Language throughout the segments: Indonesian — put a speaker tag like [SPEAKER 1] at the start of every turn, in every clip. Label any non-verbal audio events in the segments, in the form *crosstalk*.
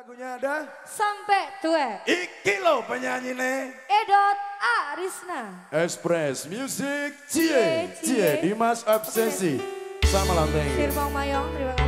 [SPEAKER 1] lagunya ada
[SPEAKER 2] Sampai tua.
[SPEAKER 1] Iki lo penyanyi ne
[SPEAKER 2] Edot Arisna.
[SPEAKER 1] Express Music Cie
[SPEAKER 2] Cie,
[SPEAKER 1] Cie
[SPEAKER 2] Cie.
[SPEAKER 1] Dimas Obsesi Sama lanteng
[SPEAKER 2] Firmang Mayong, terima kasih.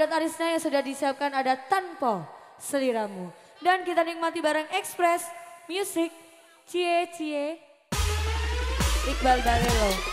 [SPEAKER 3] Edat Arisna yang sudah disiapkan ada Tanpa Seliramu. Dan kita nikmati bareng Express Music Cie Cie Iqbal Balelo.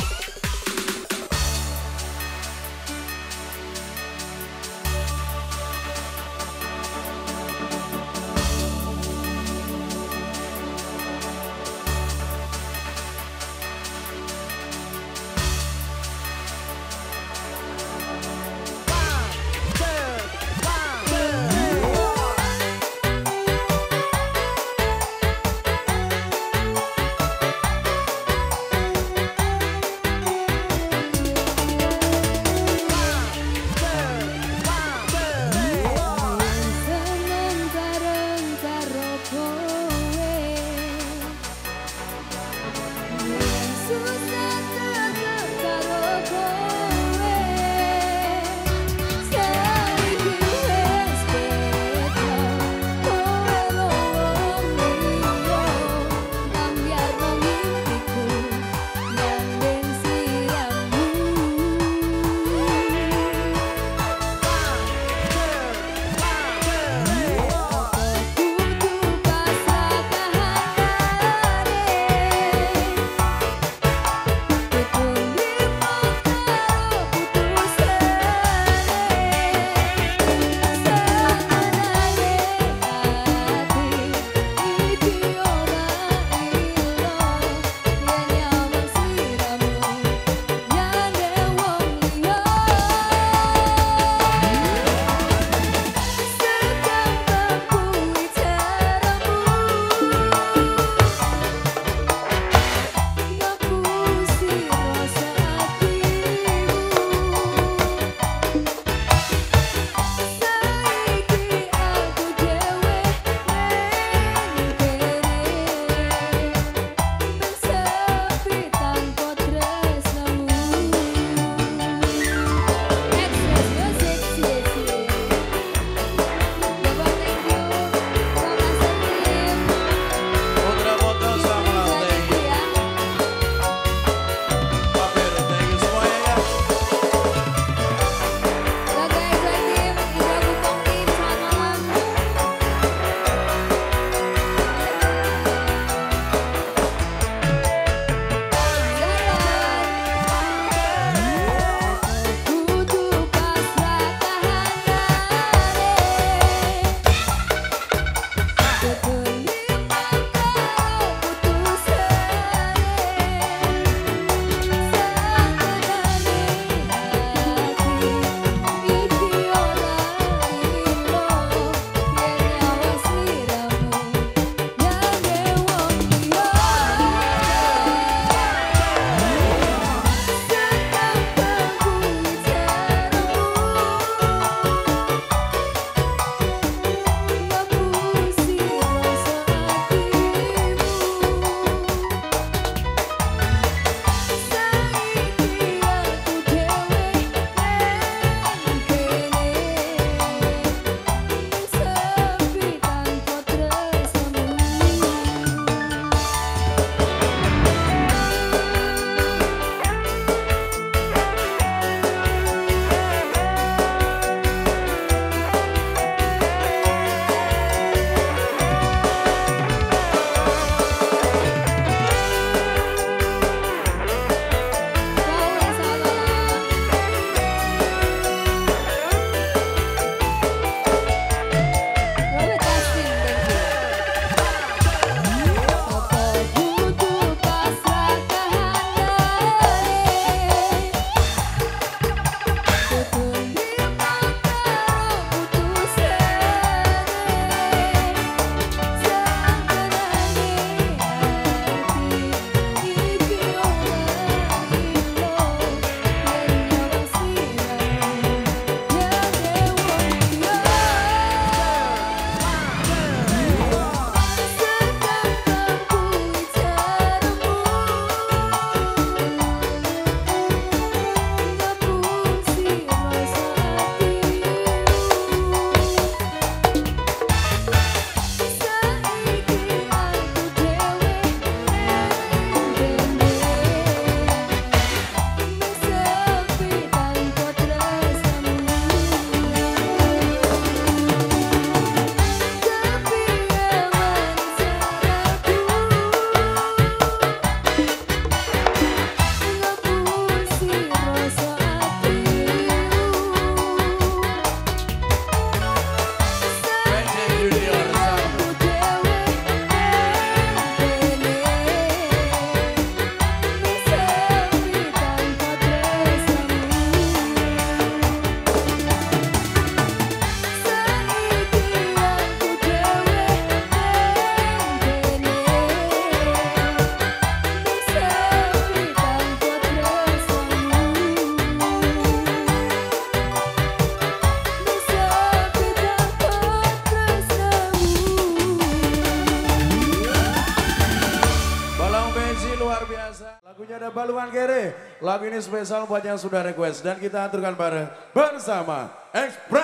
[SPEAKER 1] Baluan Kere. Lagu ini spesial buat yang sudah request dan kita aturkan bareng bersama Express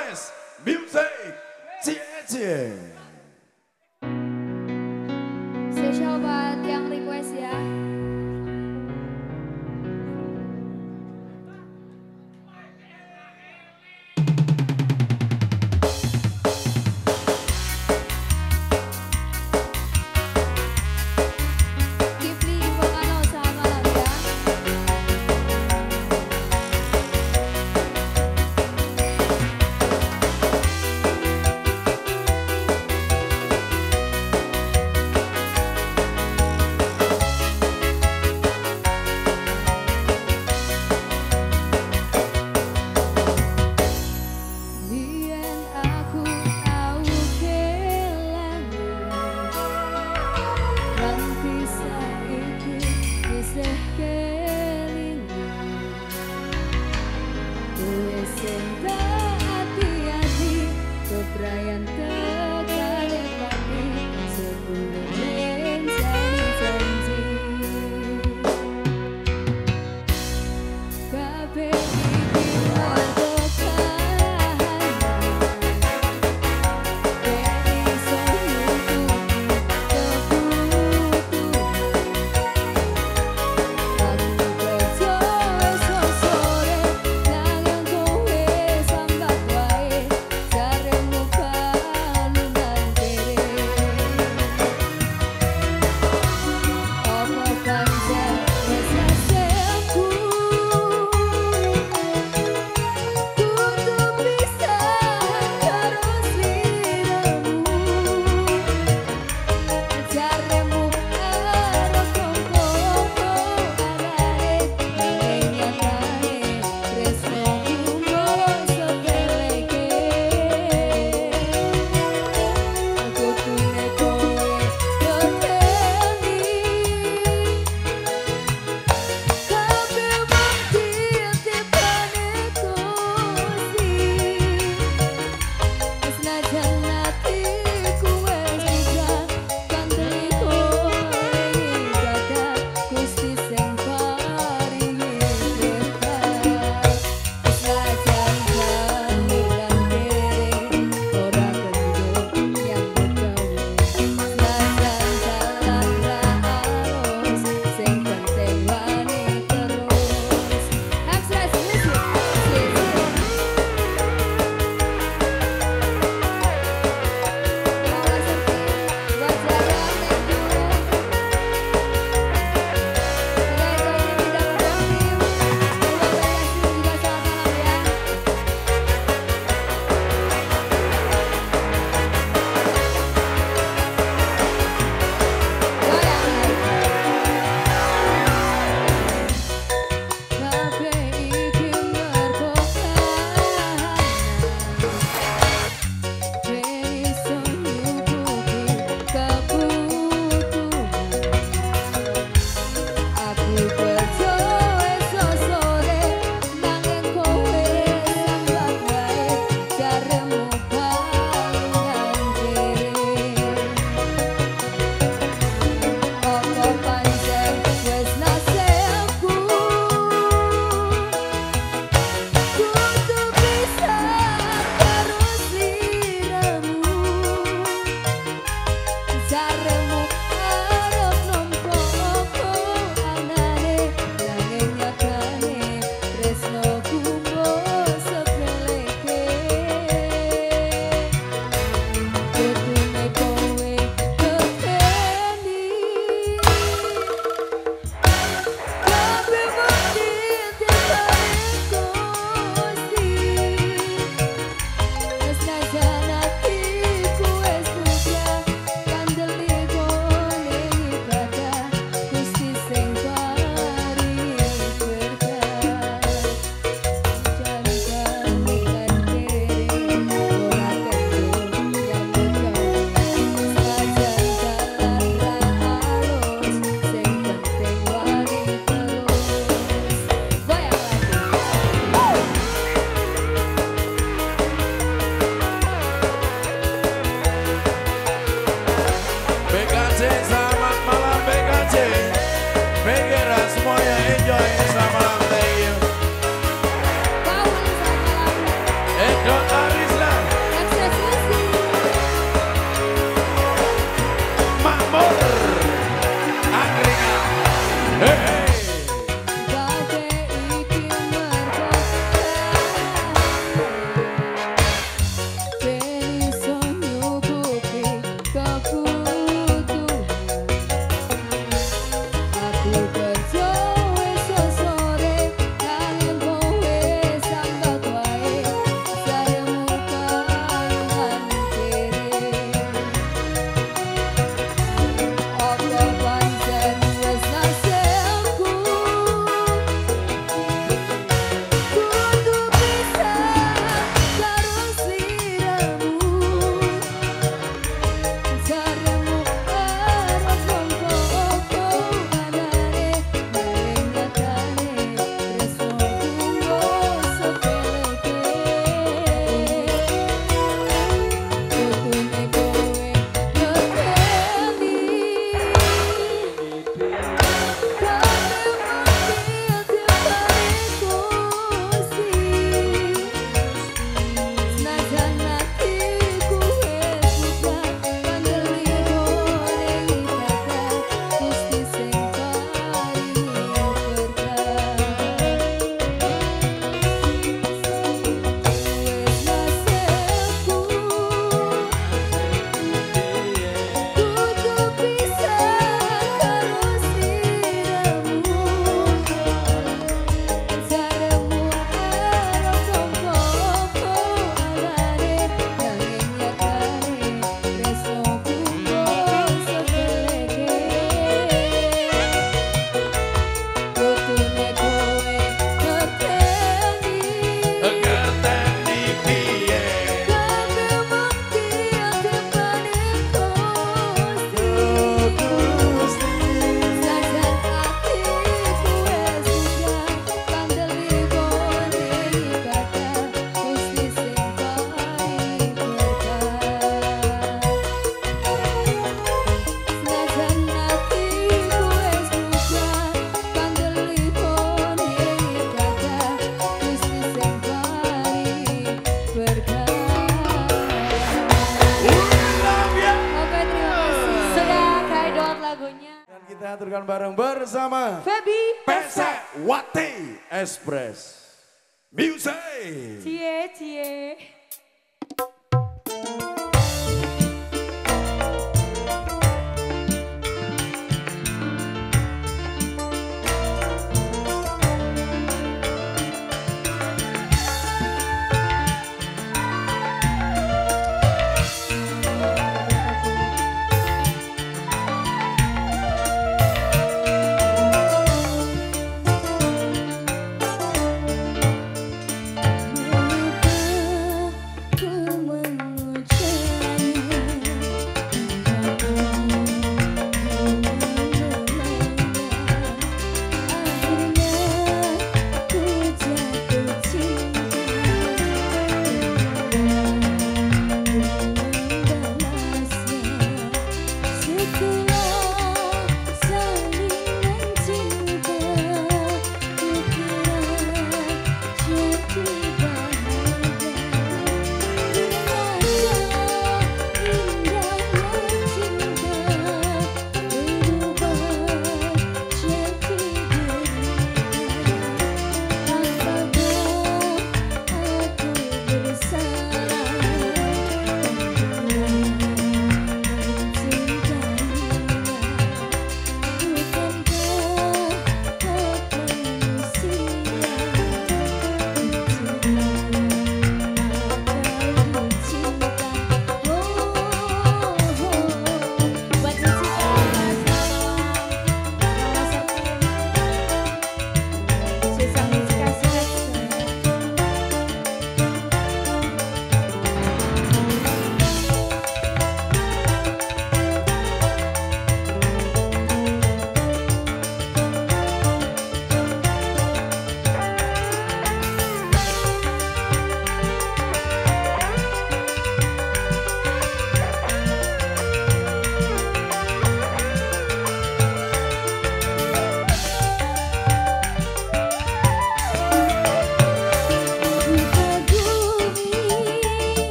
[SPEAKER 2] kita aturkan bareng bersama.
[SPEAKER 3] Feby
[SPEAKER 2] Pesek. Wati Express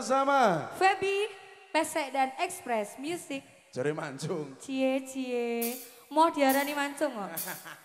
[SPEAKER 1] bersama
[SPEAKER 3] Feby, Pesek dan Express Music.
[SPEAKER 1] Jari Mancung.
[SPEAKER 3] Cie cie. Mau diarani mancung kok. *laughs*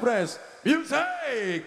[SPEAKER 1] Express. Music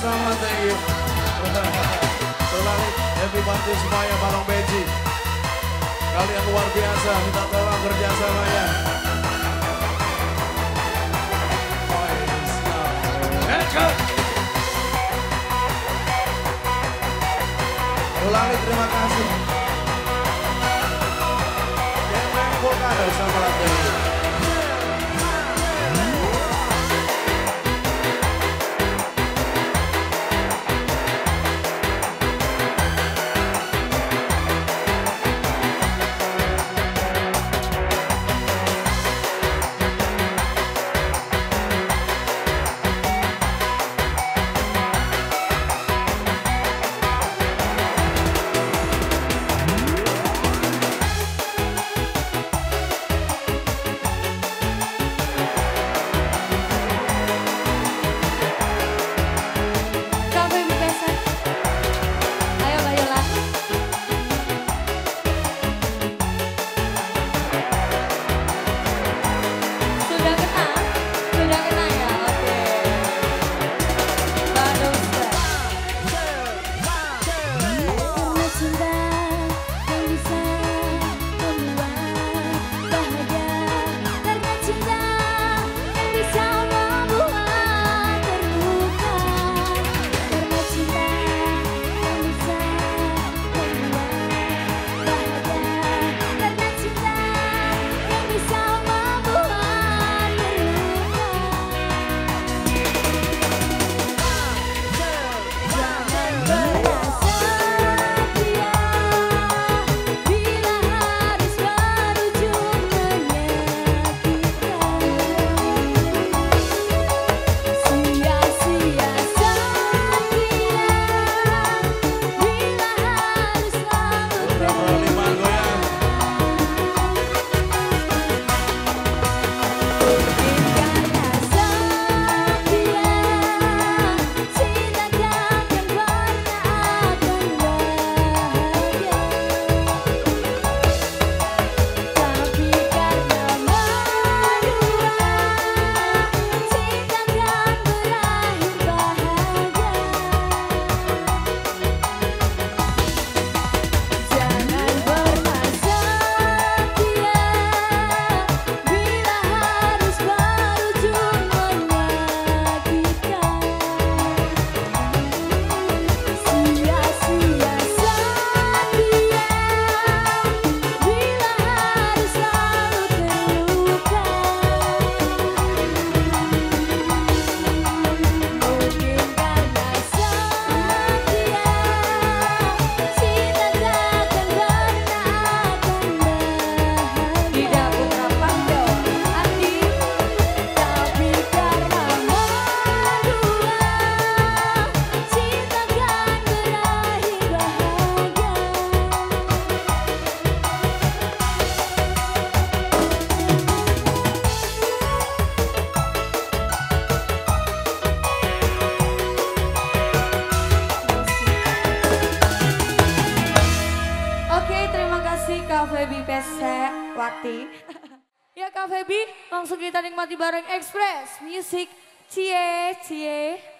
[SPEAKER 2] sama thank you. Selamat happy birthday semuanya Barong beji. Kalian luar biasa, minta tolong kerjasamanya. Let's go! Ulangi terima kasih. Jangan bukan sama lagi.
[SPEAKER 3] kita nikmati bareng Express Music Cie Cie.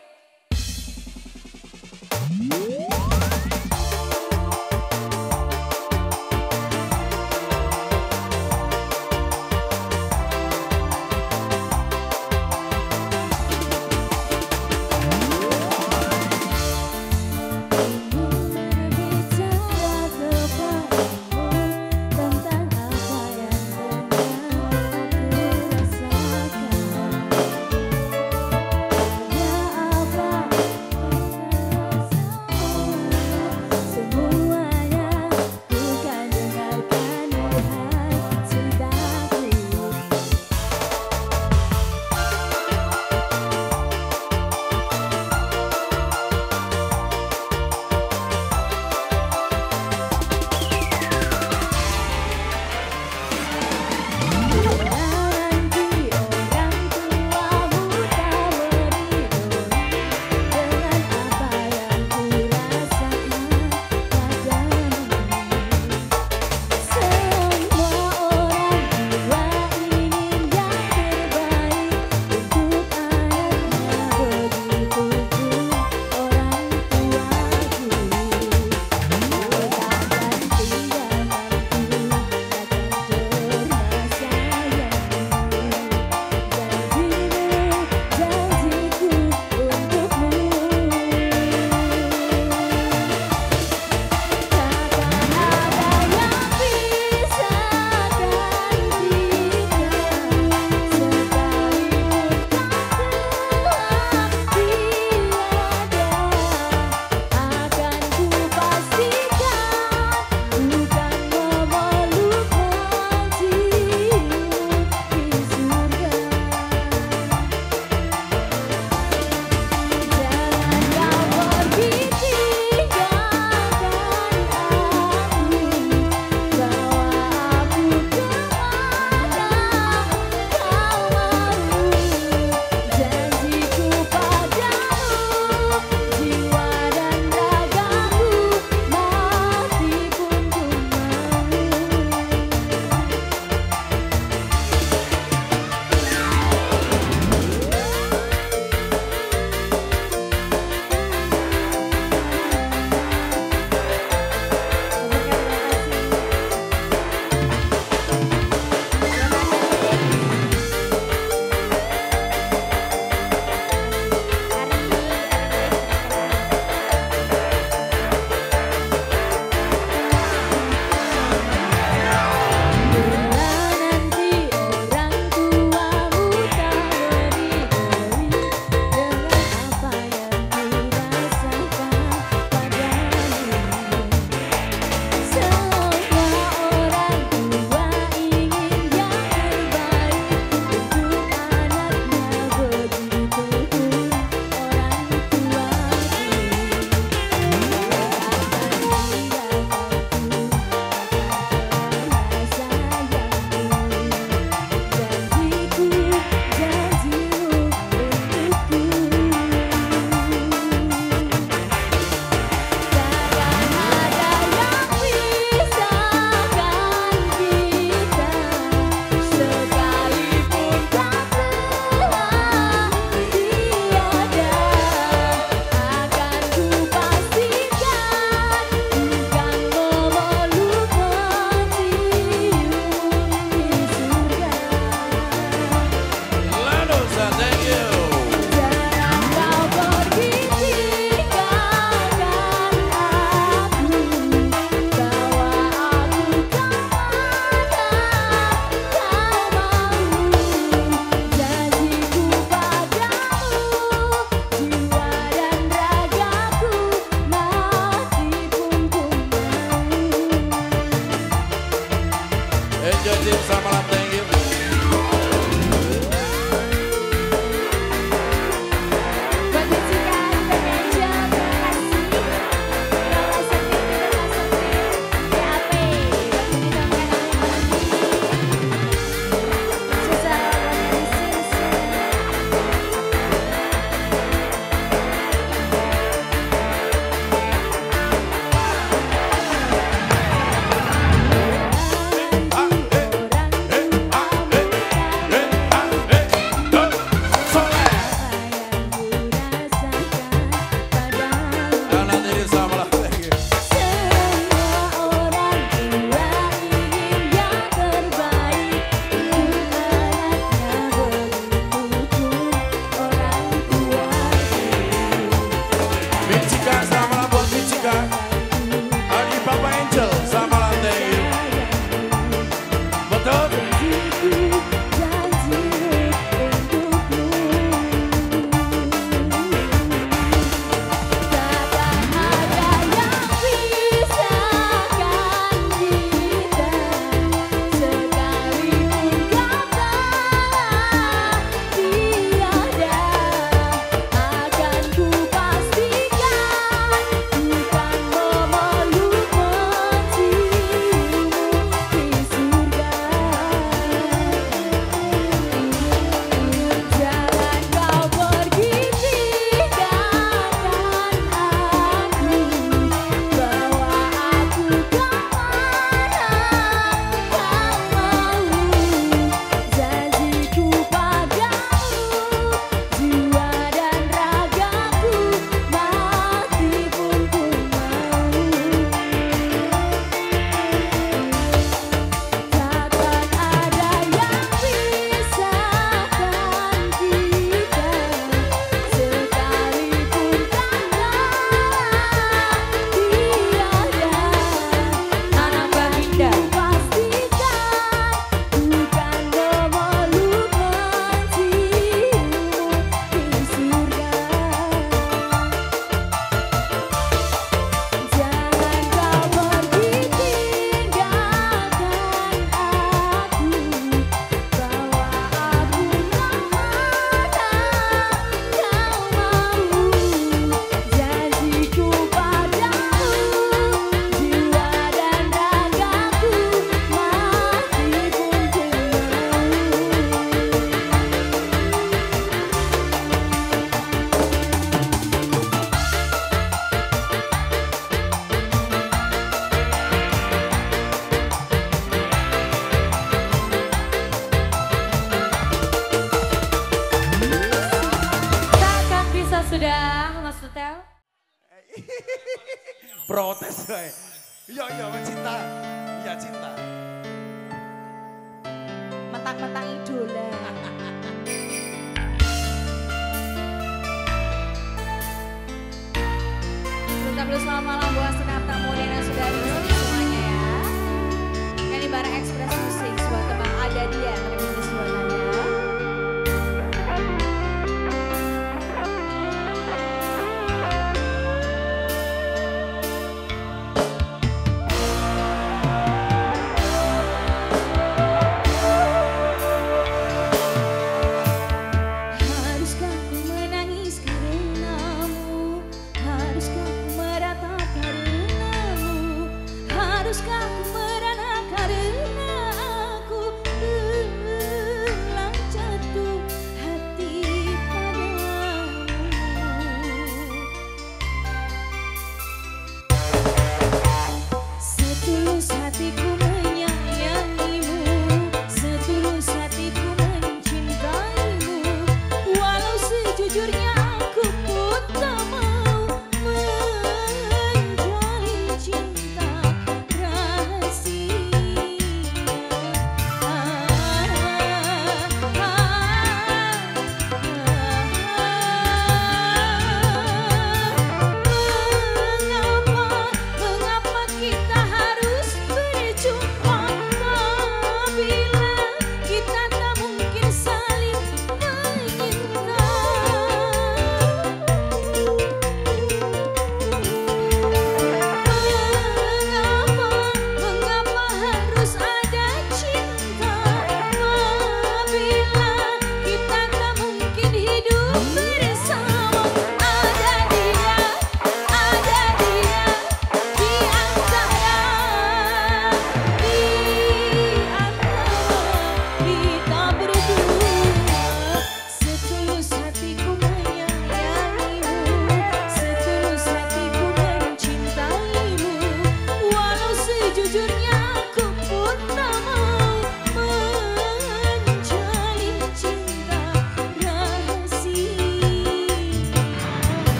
[SPEAKER 4] Enjoy this summer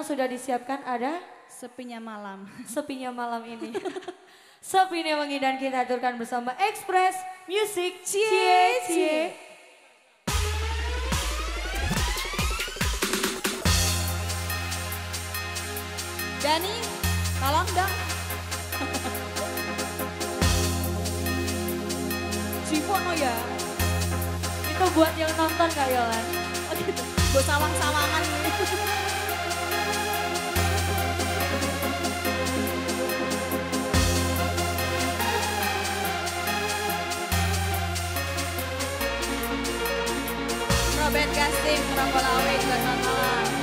[SPEAKER 4] yang
[SPEAKER 3] sudah disiapkan ada
[SPEAKER 5] Sepinya malam. *laughs*
[SPEAKER 3] sepinya malam ini. *laughs* Sepinya wangi dan kita aturkan bersama Express Music Cie Cie.
[SPEAKER 5] Dani, tolong dong. *laughs* Cipono ya.
[SPEAKER 3] Itu buat yang nonton Kak Yolan.
[SPEAKER 5] Oh gitu. Gue sawang-sawangan Robert Gastim, Ronggolawe juga selamat malam.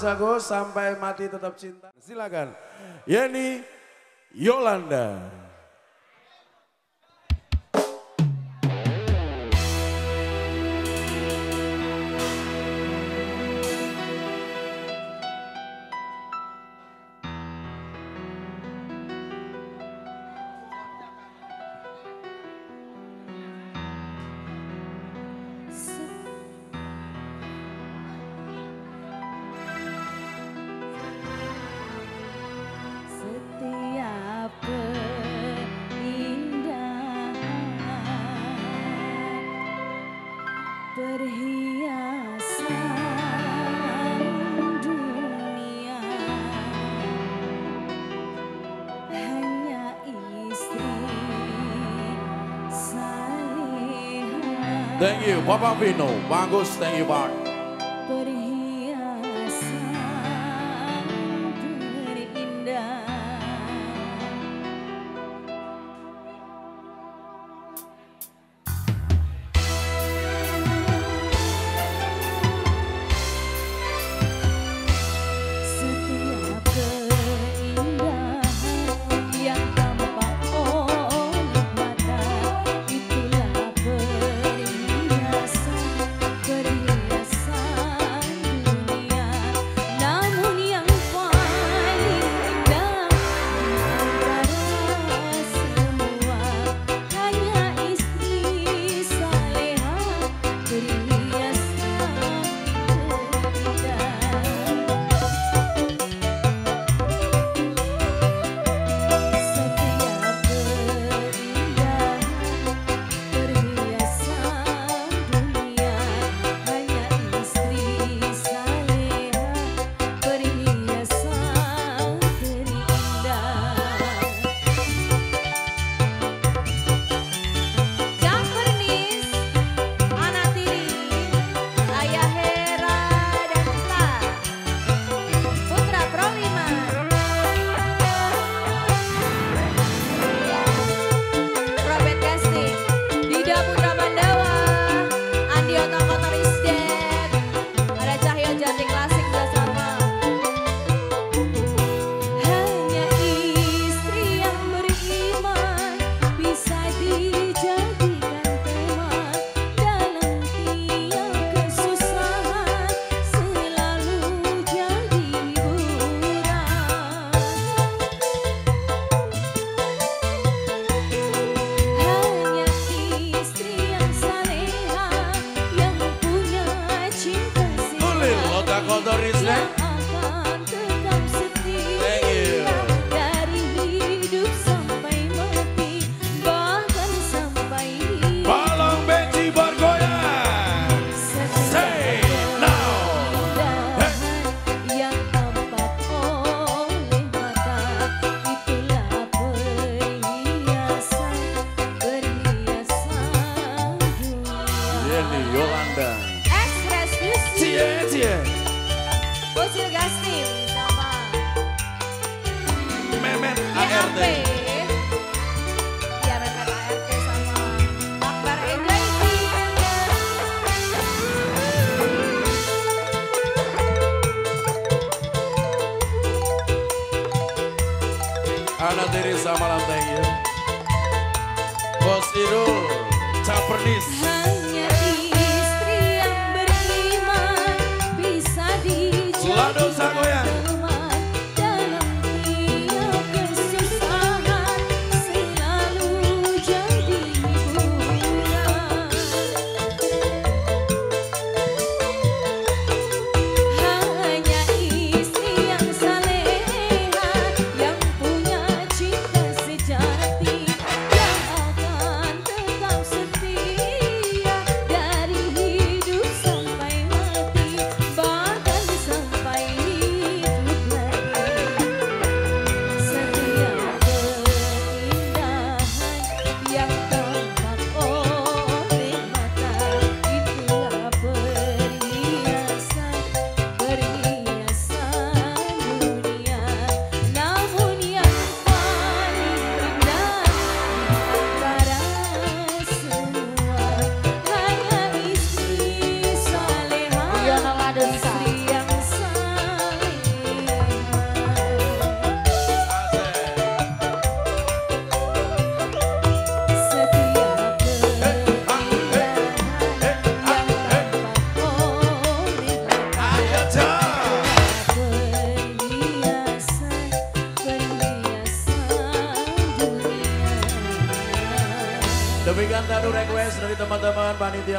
[SPEAKER 1] Mas Agus sampai mati tetap cinta. Silakan. Yeni Yolanda. Papa Vino, Bangos, thank you,
[SPEAKER 2] Bart.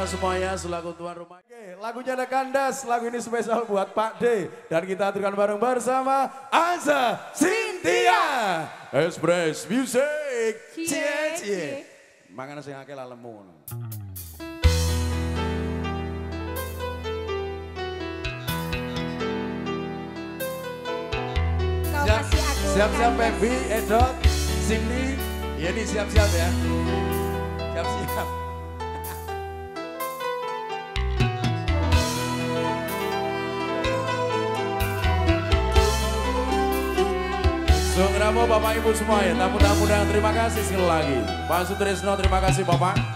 [SPEAKER 1] kita semuanya selaku tuan rumah. Oke, lagunya ada kandas, lagu ini spesial buat Pak D. Dan kita aturkan bareng bersama Aza Cynthia. Express Music.
[SPEAKER 3] Cie,
[SPEAKER 1] cie. Makan sing akeh lalemu. Siap, siap-siap Feby, Edot, Cindy. Iya, Yeni, siap-siap ya. Bapak Ibu semuanya. Tamu-tamu dan terima kasih sekali lagi. Pak Sutrisno terima kasih Bapak.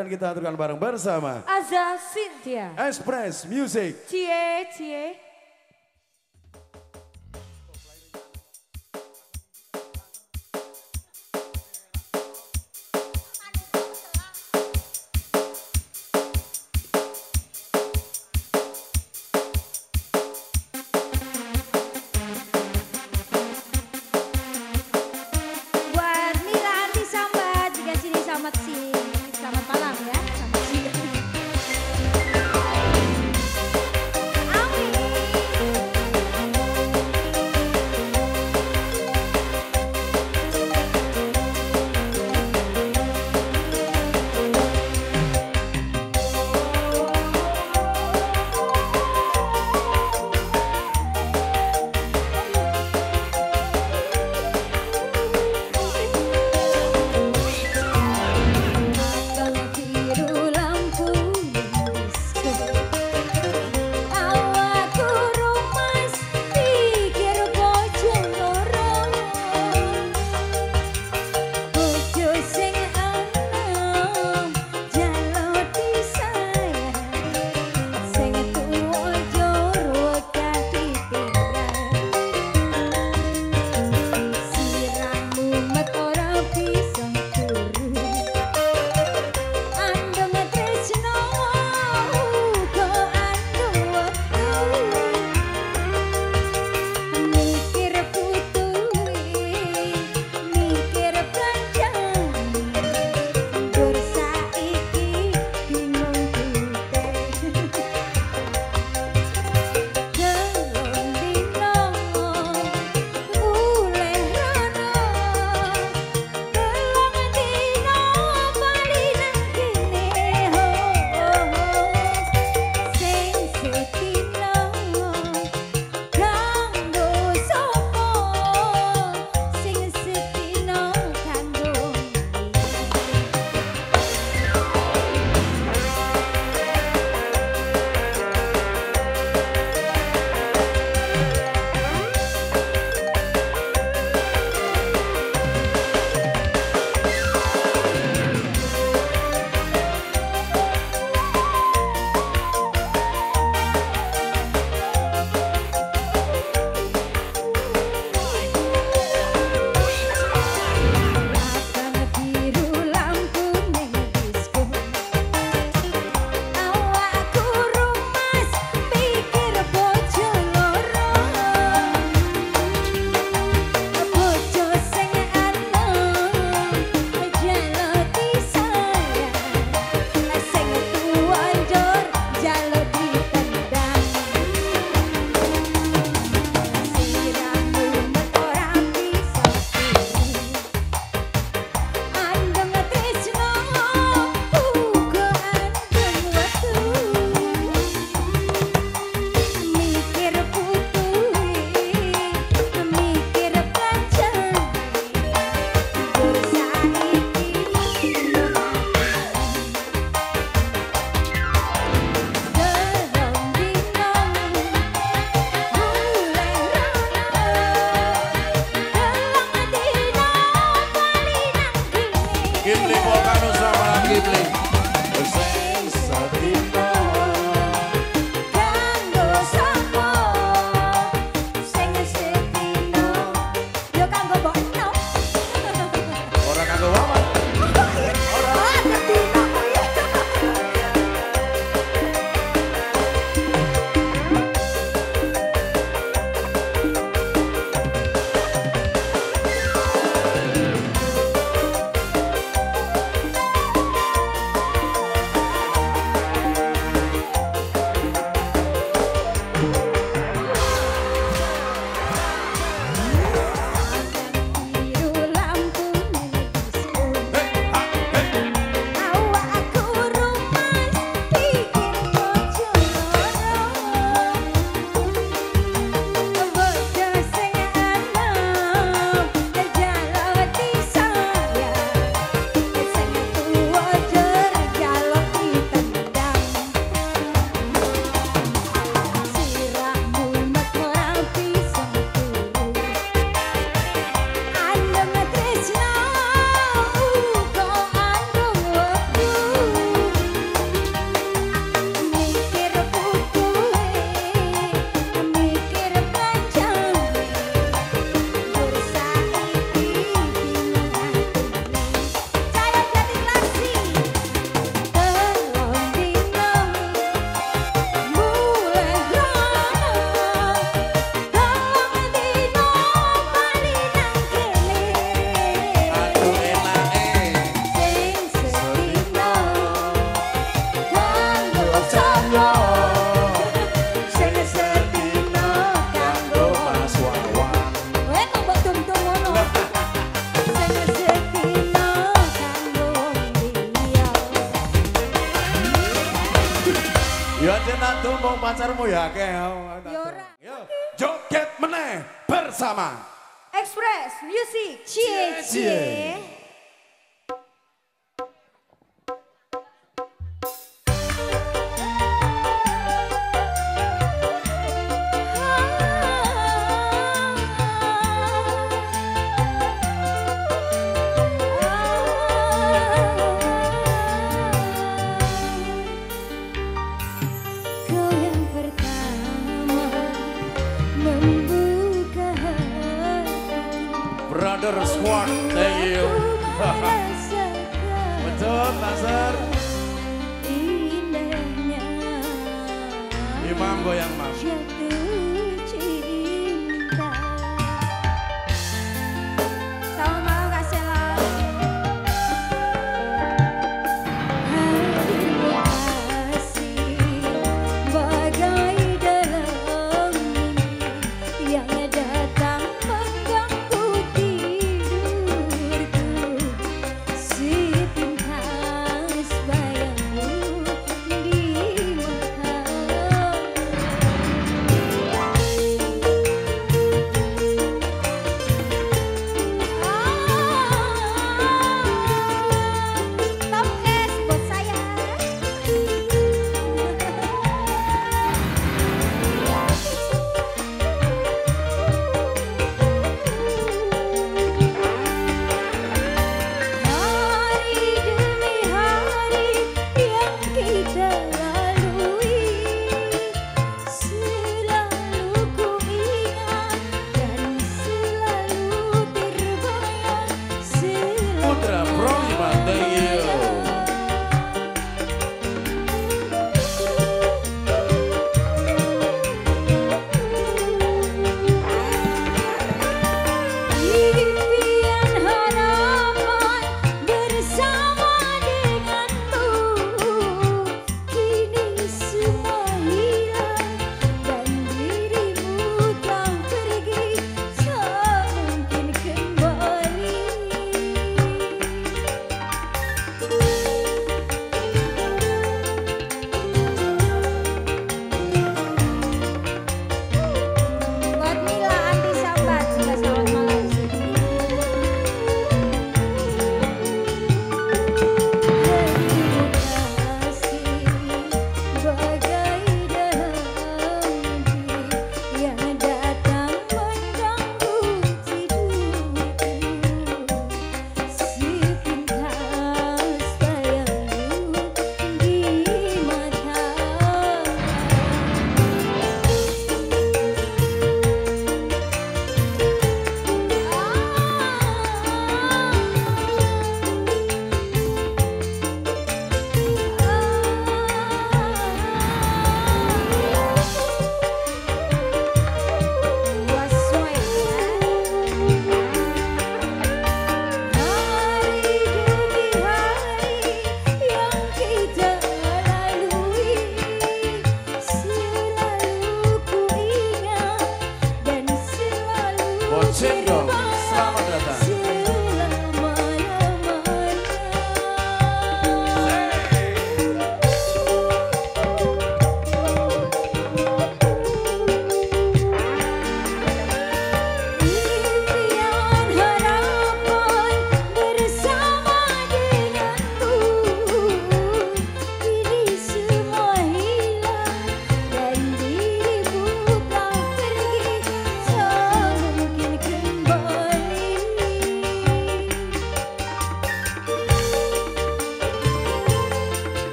[SPEAKER 2] dan
[SPEAKER 1] kita aturkan bareng bersama.
[SPEAKER 3] Azza Cynthia.
[SPEAKER 1] Express Music.
[SPEAKER 3] Cie, cie.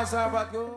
[SPEAKER 1] Buat sahabatku.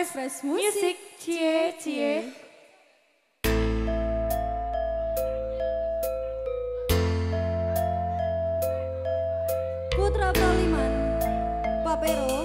[SPEAKER 3] Bersama Express,
[SPEAKER 2] Express
[SPEAKER 3] Music, Cie Cie.
[SPEAKER 2] Putra Praliman, Papero,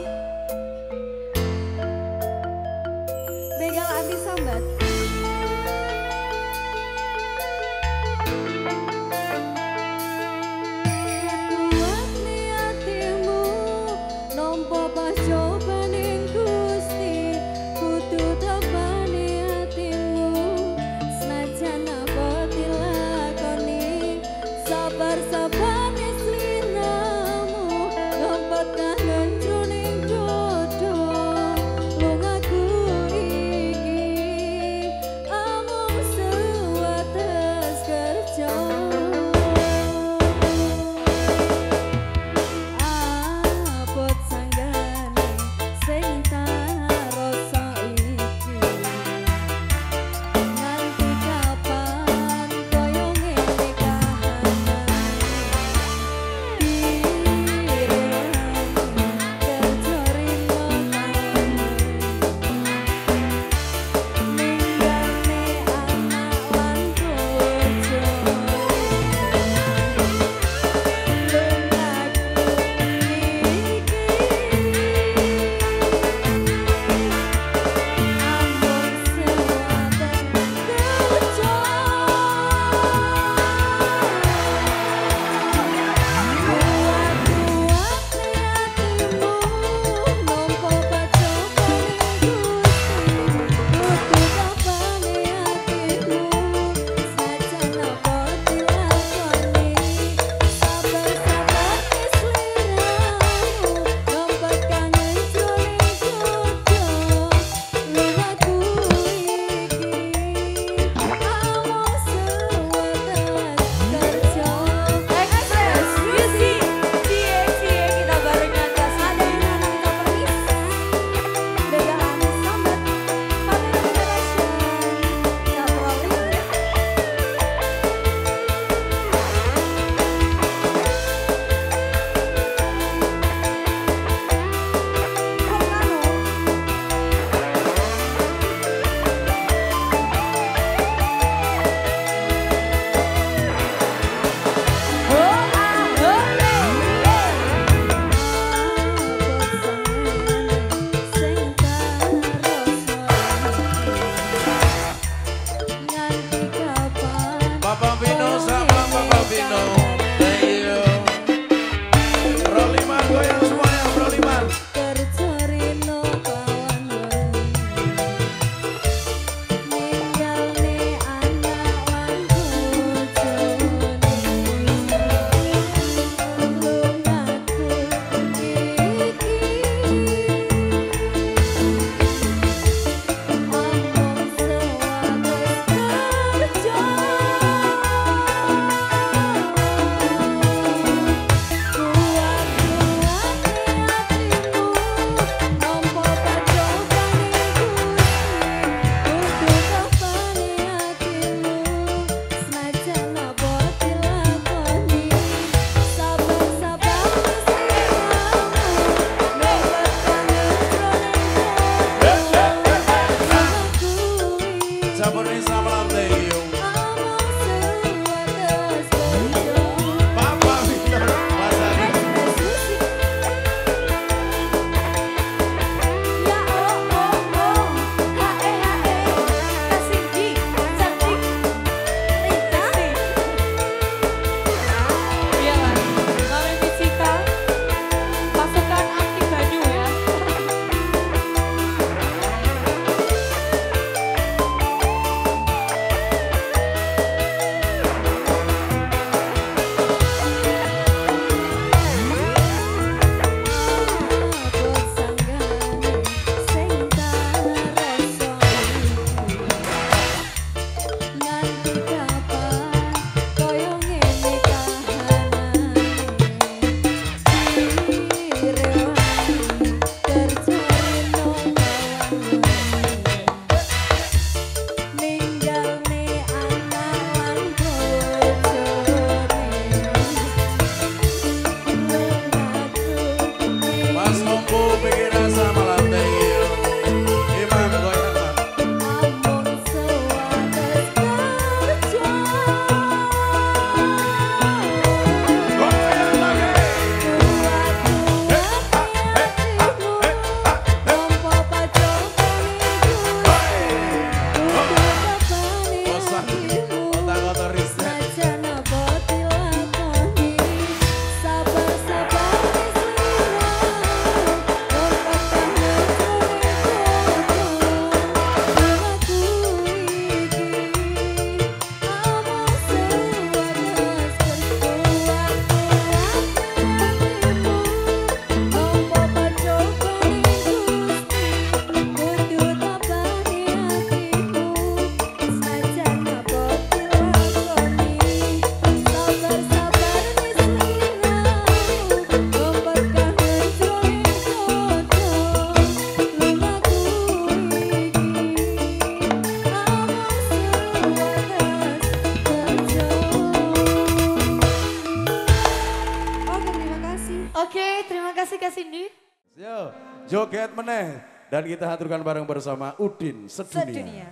[SPEAKER 1] joget meneh dan kita haturkan bareng bersama Udin Sedunia.
[SPEAKER 3] Sedunia.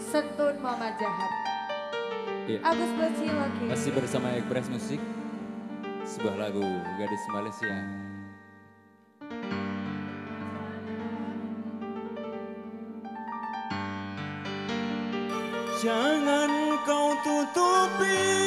[SPEAKER 3] Sentun Mama Jahat.
[SPEAKER 6] Iya.
[SPEAKER 3] Agus lagi.
[SPEAKER 6] Masih bersama Ekpres Musik. Sebuah lagu Gadis Malaysia.
[SPEAKER 7] Jangan kau tutupi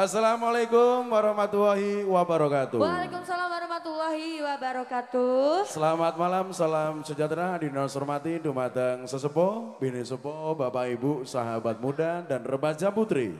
[SPEAKER 1] Assalamualaikum warahmatullahi wabarakatuh.
[SPEAKER 3] Waalaikumsalam warahmatullahi wabarakatuh.
[SPEAKER 1] Selamat malam, salam sejahtera dinosaurus hormati dumateng sesepuh, bini sepuh, bapak ibu, sahabat muda dan remaja putri.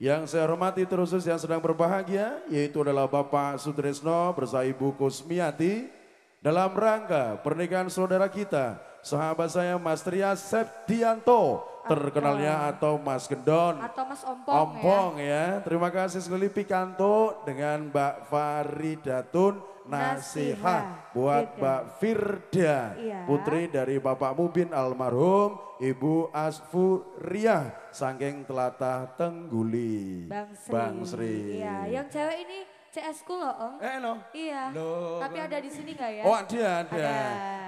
[SPEAKER 1] Yang saya hormati terusus yang sedang berbahagia yaitu adalah Bapak Sutrisno bersama Ibu Kusmiati dalam rangka pernikahan saudara kita, sahabat saya Mas Trias Septianto, terkenalnya atau Mas Gendon.
[SPEAKER 3] Atau Mas Ompong,
[SPEAKER 1] Ompong ya. Terima kasih sekali Pikanto dengan Mbak Faridatun Nasihah. buat
[SPEAKER 3] Firda.
[SPEAKER 1] Mbak Firda,
[SPEAKER 3] Iya.
[SPEAKER 1] putri dari Bapak Mubin almarhum Ibu Asfuria saking telatah Tengguli.
[SPEAKER 3] ya. Bang Sri.
[SPEAKER 1] Bang Sri.
[SPEAKER 3] Iya, yang cewek ini CS ku loh, Om.
[SPEAKER 1] Eh no.
[SPEAKER 3] Iya.
[SPEAKER 1] Loh,
[SPEAKER 3] Tapi ada di sini nggak ya?
[SPEAKER 1] Oh ada, ada.
[SPEAKER 3] Ada.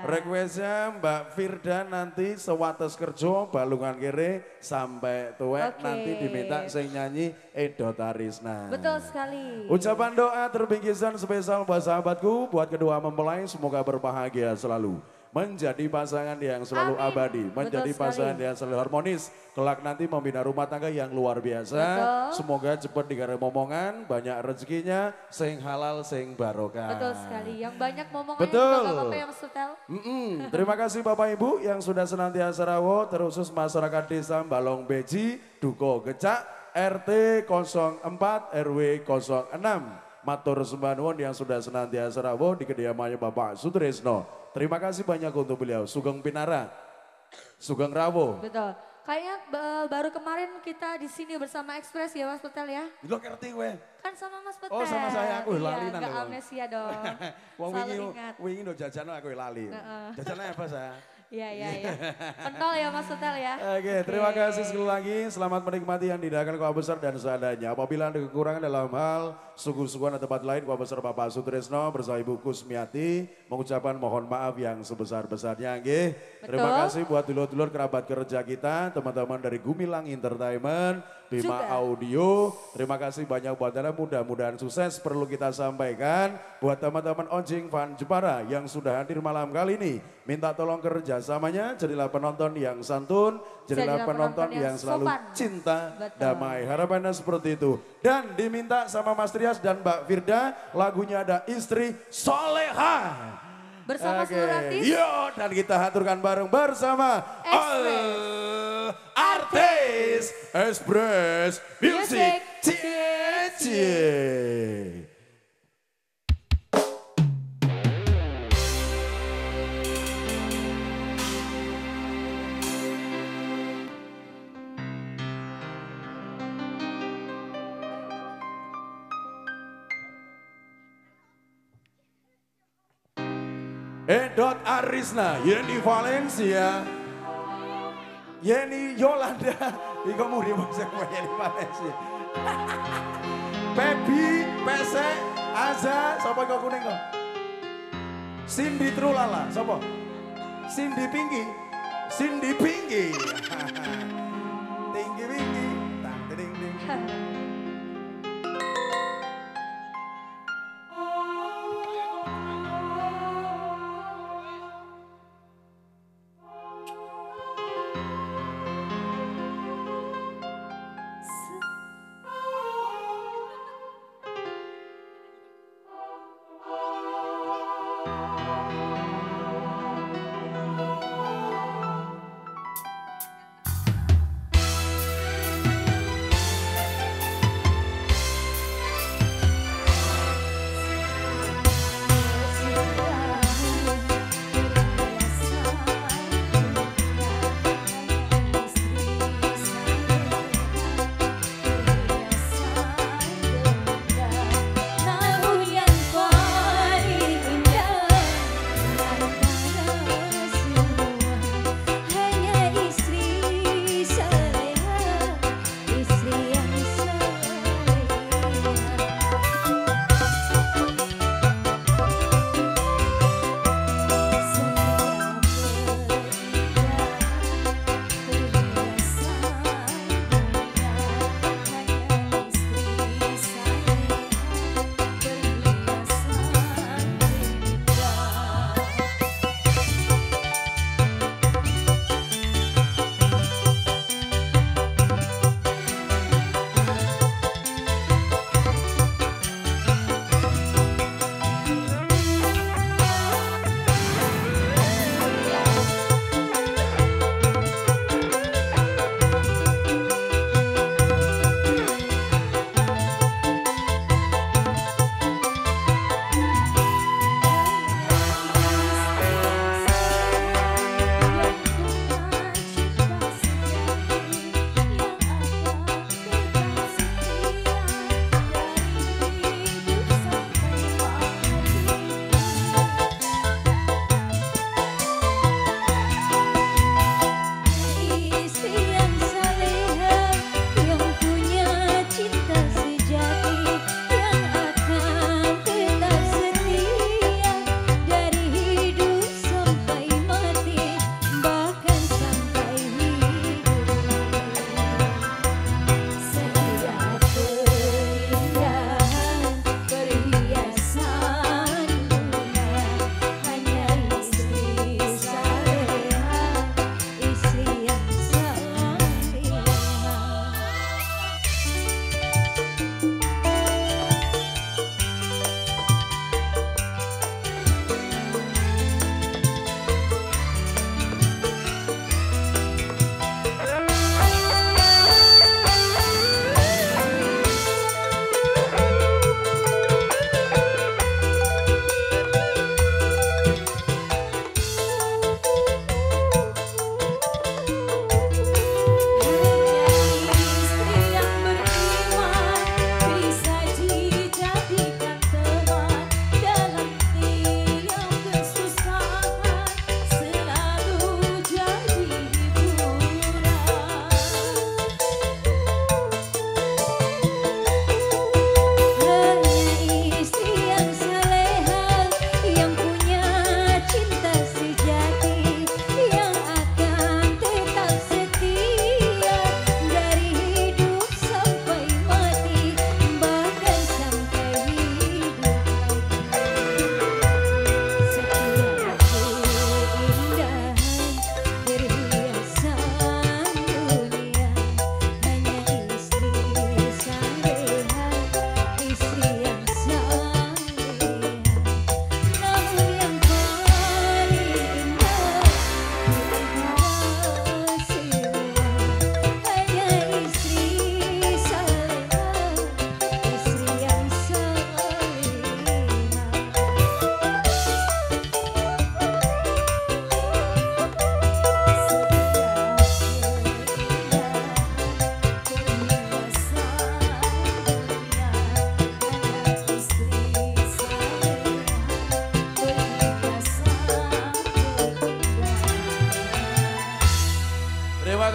[SPEAKER 1] Requestnya Mbak Firda nanti sewates kerja balungan kiri sampai tuwek
[SPEAKER 3] Oke.
[SPEAKER 1] nanti diminta sing nyanyi Edo Tarisna.
[SPEAKER 3] Betul sekali.
[SPEAKER 1] Ucapan doa terbingkisan spesial buat sahabatku, buat kedua mempelai semoga berbahagia selalu. Menjadi pasangan yang selalu
[SPEAKER 3] Amin.
[SPEAKER 1] abadi, menjadi
[SPEAKER 3] Betul
[SPEAKER 1] pasangan
[SPEAKER 3] sekali.
[SPEAKER 1] yang selalu harmonis. Kelak nanti membina rumah tangga yang luar biasa.
[SPEAKER 3] Betul.
[SPEAKER 1] Semoga cepat digarap momongan, banyak rezekinya, sing halal, sing barokah.
[SPEAKER 3] Betul sekali. Yang banyak momongan
[SPEAKER 1] Betul.
[SPEAKER 3] juga gak apa-apa ya Mas Sutel.
[SPEAKER 1] Mm-mm. Terima kasih Bapak Ibu yang sudah senantiasa rawuh, terusus masyarakat desa Balong Beji, Duko Gecak, RT 04 RW 06. Matur sembah nuwun yang sudah senantiasa rawuh di kediamannya Bapak Sutrisno. Terima kasih banyak untuk beliau. Sugeng Pinara, Sugeng Rawuh.
[SPEAKER 3] Betul. Kayaknya ba- baru kemarin kita di sini bersama Express ya Mas Petel ya.
[SPEAKER 1] Lo ngerti gue?
[SPEAKER 3] Kan sama Mas Petel.
[SPEAKER 1] Oh, sama saya. Aku lali
[SPEAKER 3] iya,
[SPEAKER 1] nang
[SPEAKER 3] gak
[SPEAKER 1] lho.
[SPEAKER 3] amnesia dong. *laughs* Selalu
[SPEAKER 1] wingi
[SPEAKER 3] ingat.
[SPEAKER 1] wingi ndo jajan aku lali.
[SPEAKER 3] Heeh.
[SPEAKER 1] Jajannya apa saya?
[SPEAKER 3] Iya, iya, iya. *laughs* Pentol ya Mas Petel ya.
[SPEAKER 1] Oke, terima kasih sekali lagi. Selamat menikmati yang didakan Kuah Besar dan seadanya. Apabila ada kekurangan dalam hal suku-sukuan atau tempat lain, Kuah Besar Bapak Sutrisno bersama Ibu Kusmiati mengucapkan mohon maaf yang sebesar-besarnya. Nggih. Terima kasih buat dulur-dulur kerabat kerja kita, teman-teman dari Gumilang Entertainment, Bima
[SPEAKER 3] Juga.
[SPEAKER 1] Audio. Terima kasih banyak buat Anda. Mudah-mudahan sukses perlu kita sampaikan buat teman-teman Onjing Fan Jepara yang sudah hadir malam kali ini. Minta tolong kerjasamanya, jadilah penonton yang santun, jadilah,
[SPEAKER 3] Jadilah
[SPEAKER 1] penonton,
[SPEAKER 3] penonton yang
[SPEAKER 1] yang selalu
[SPEAKER 3] sopan.
[SPEAKER 1] cinta,
[SPEAKER 3] Betul.
[SPEAKER 1] damai. Harapannya seperti itu. Dan diminta sama Mas Trias dan Mbak Firda, lagunya ada Istri Soleha.
[SPEAKER 3] Bersama
[SPEAKER 1] Oke.
[SPEAKER 3] seluruh artis.
[SPEAKER 1] Yo, dan kita haturkan bareng bersama. All Artis Express Music.
[SPEAKER 3] Music.
[SPEAKER 1] Cie, cie. Edot Arisna, Yeni Valencia, Yeni Yolanda, Iko muri bahasa Yeni Valencia. *laughs* Pebi, Pese, Aza, siapa kau kuning kau? Cindy Trulala, siapa? Cindy Pinky, Cindy Pinky. *laughs* Tinggi Pinky, tang ding ding. *laughs*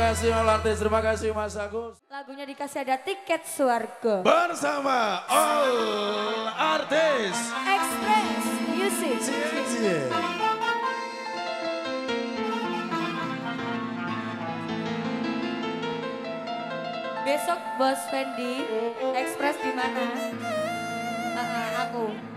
[SPEAKER 1] kasih All Artis, terima kasih Mas Agus.
[SPEAKER 3] Lagunya dikasih ada tiket suarga.
[SPEAKER 1] Bersama All Artis.
[SPEAKER 3] Express Music.
[SPEAKER 1] Cie, cie.
[SPEAKER 3] Besok Bos Fendi Express di mana? Ah, ah, aku.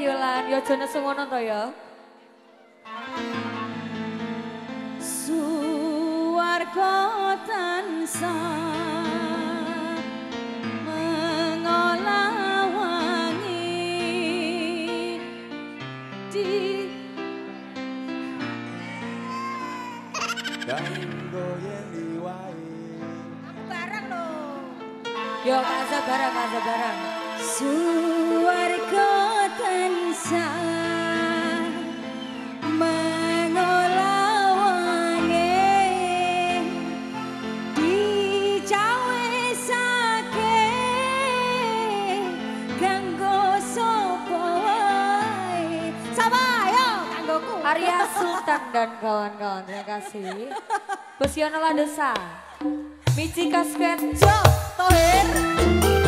[SPEAKER 3] Kayolan? Yo aja nesu ngono to ya.
[SPEAKER 5] Suwarga tansah mengolah wangi di
[SPEAKER 1] Kanggo yen diwae.
[SPEAKER 5] bareng loh.
[SPEAKER 3] Yo kaza barang, kaza barang. Dan kawan-kawan, terima kasih. Bosiona Ladesa. Michi Kasket.
[SPEAKER 5] Jo, Tohir.